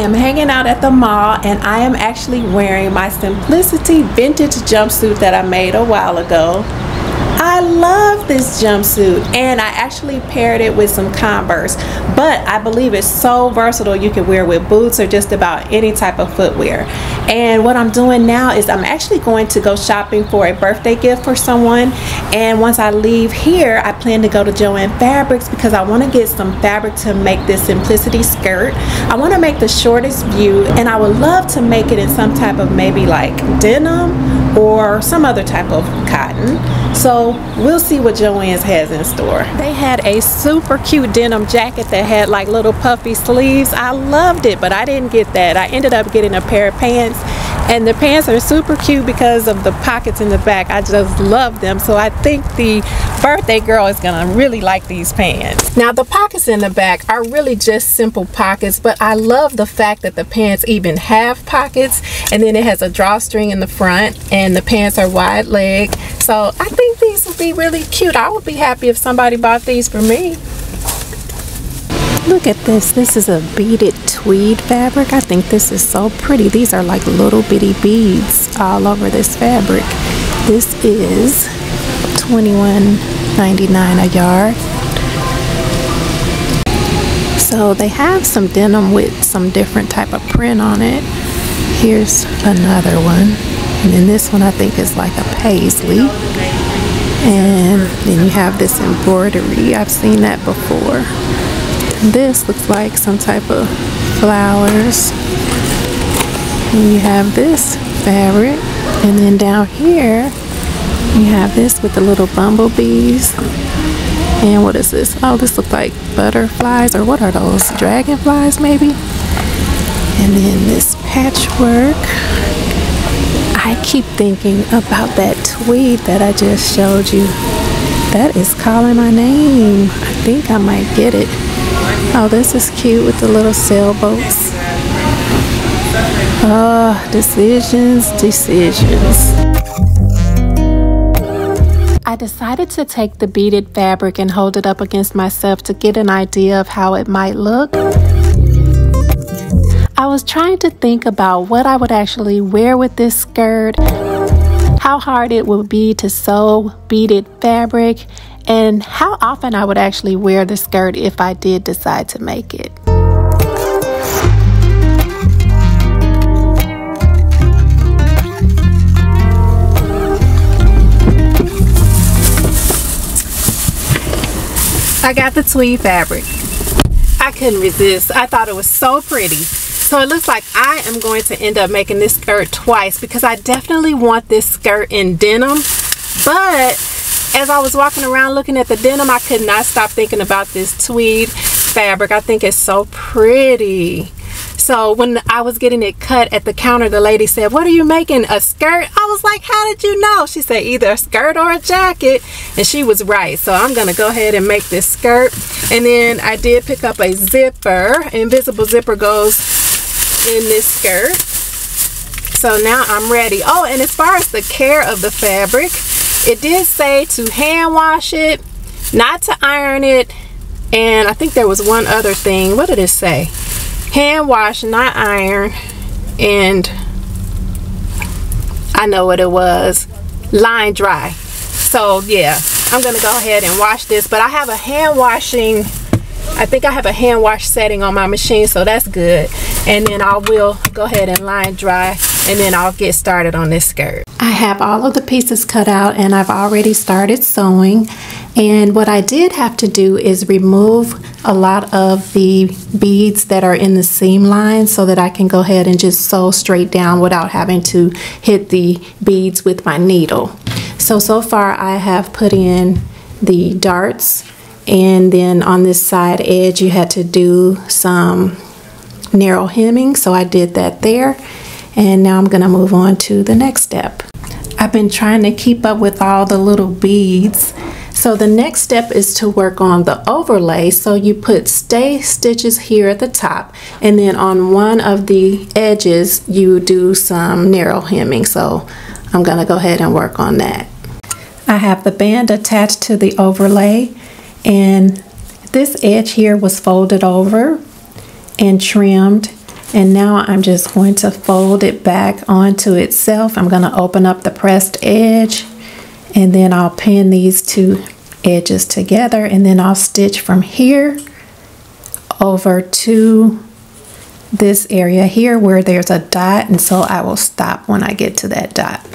am hanging out at the mall and I am actually wearing my Simplicity vintage jumpsuit that I made a while ago. I love this jumpsuit and I actually paired it with some Converse but I believe it's so versatile you can wear with boots or just about any type of footwear. And what I'm doing now is I'm actually going to go shopping for a birthday gift for someone and once I leave here I plan to go to Joann Fabrics because I want to get some fabric to make this simplicity skirt. I want to make the shortest view and I would love to make it in some type of maybe like denim or some other type of cotton so we'll see what Joann's has in store. They had a super cute denim jacket that had like little puffy sleeves. I loved it, but I didn't get that. I ended up getting a pair of pants and the pants are super cute because of the pockets in the back. I just love them. So I think the birthday girl is gonna really like these pants. Now the pockets in the back are really just simple pockets but I love the fact that the pants even have pockets and then it has a drawstring in the front and the pants are wide leg. So I think these would be really cute. I would be happy if somebody bought these for me. Look at this. This is a beaded tweed fabric. I think this is so pretty. These are like little bitty beads all over this fabric. This is $21.99 a yard. So they have some denim with some different type of print on it. Here's another one. And then this one I think is like a paisley. And then you have this embroidery. I've seen that before this looks like some type of flowers. And you have this fabric and then down here you have this with the little bumblebees. And what is this? Oh this looks like butterflies or what are those? Dragonflies maybe? And then this patchwork. I keep thinking about that tweed that I just showed you. That is calling my name. I think I might get it Oh, this is cute with the little sailboats. Ah, oh, decisions, decisions. I decided to take the beaded fabric and hold it up against myself to get an idea of how it might look. I was trying to think about what I would actually wear with this skirt, how hard it would be to sew beaded fabric, and how often I would actually wear the skirt if I did decide to make it. I got the tweed fabric. I couldn't resist. I thought it was so pretty. So it looks like I am going to end up making this skirt twice because I definitely want this skirt in denim. But as I was walking around looking at the denim, I could not stop thinking about this tweed fabric. I think it's so pretty. So when I was getting it cut at the counter, the lady said, what are you making, a skirt? I was like, how did you know? She said, either a skirt or a jacket. And she was right. So I'm going to go ahead and make this skirt. And then I did pick up a zipper. Invisible zipper goes in this skirt. So now I'm ready. Oh, and as far as the care of the fabric, it did say to hand wash it not to iron it and I think there was one other thing. What did it say? Hand wash not iron and I know what it was. Line dry. So yeah I'm gonna go ahead and wash this but I have a hand washing I think I have a hand wash setting on my machine so that's good. And then I will go ahead and line dry and then I'll get started on this skirt. I have all of the pieces cut out and I've already started sewing. And what I did have to do is remove a lot of the beads that are in the seam line so that I can go ahead and just sew straight down without having to hit the beads with my needle. So, so far I have put in the darts and then on this side edge you had to do some narrow hemming. So I did that there and now I'm going to move on to the next step. I've been trying to keep up with all the little beads. So the next step is to work on the overlay. So you put stay stitches here at the top and then on one of the edges you do some narrow hemming. So I'm going to go ahead and work on that. I have the band attached to the overlay and this edge here was folded over and trimmed And now I'm just going to fold it back onto itself. I'm going to open up the pressed edge and then I'll pin these two edges together and then I'll stitch from here over to this area here where there's a dot and so I will stop when I get to that dot.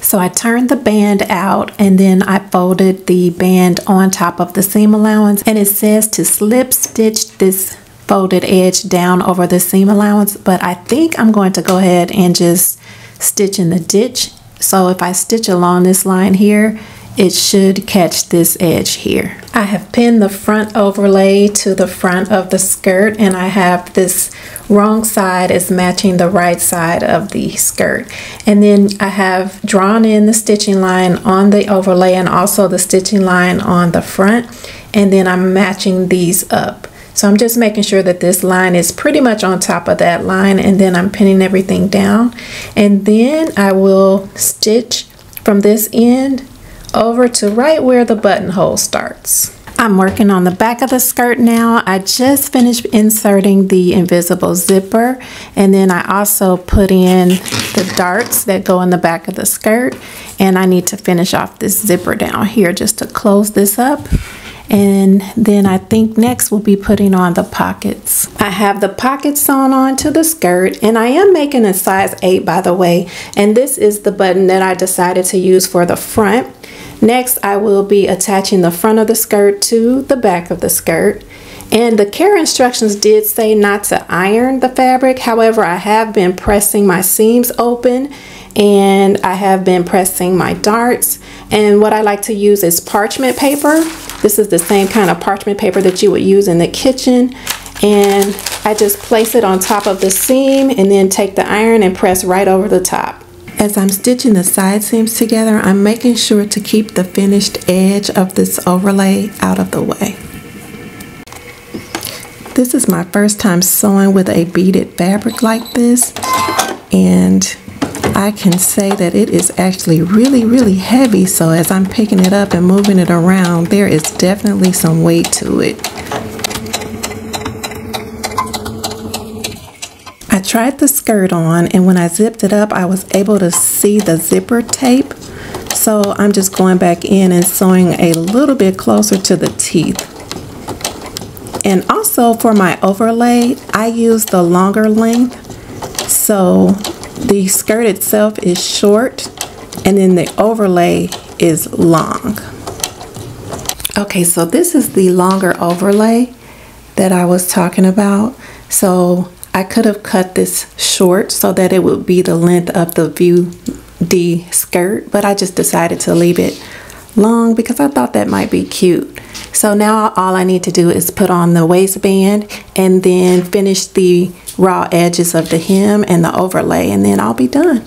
So I turned the band out and then I folded the band on top of the seam allowance and it says to slip stitch this folded edge down over the seam allowance but I think I'm going to go ahead and just stitch in the ditch so if I stitch along this line here it should catch this edge here. I have pinned the front overlay to the front of the skirt and I have this wrong side is matching the right side of the skirt. And then I have drawn in the stitching line on the overlay and also the stitching line on the front and then I'm matching these up. So I'm just making sure that this line is pretty much on top of that line and then I'm pinning everything down. And then I will stitch from this end over to right where the buttonhole starts. I'm working on the back of the skirt now. I just finished inserting the invisible zipper and then I also put in the darts that go in the back of the skirt and I need to finish off this zipper down here just to close this up and then I think next we'll be putting on the pockets. I have the pockets sewn on to the skirt and I am making a size 8 by the way and this is the button that I decided to use for the front Next, I will be attaching the front of the skirt to the back of the skirt. And the care instructions did say not to iron the fabric. However, I have been pressing my seams open and I have been pressing my darts. And what I like to use is parchment paper. This is the same kind of parchment paper that you would use in the kitchen. And I just place it on top of the seam and then take the iron and press right over the top. As I'm stitching the side seams together, I'm making sure to keep the finished edge of this overlay out of the way. This is my first time sewing with a beaded fabric like this and I can say that it is actually really really heavy. So as I'm picking it up and moving it around there is definitely some weight to it. I tried the skirt on and when I zipped it up I was able to see the zipper tape. So I'm just going back in and sewing a little bit closer to the teeth. And also for my overlay I use the longer length. So the skirt itself is short and then the overlay is long okay so this is the longer overlay that I was talking about so I could have cut this short so that it would be the length of the view D skirt, but I just decided to leave it long because I thought that might be cute. So now all I need to do is put on the waistband and then finish the raw edges of the hem and the overlay and then I'll be done.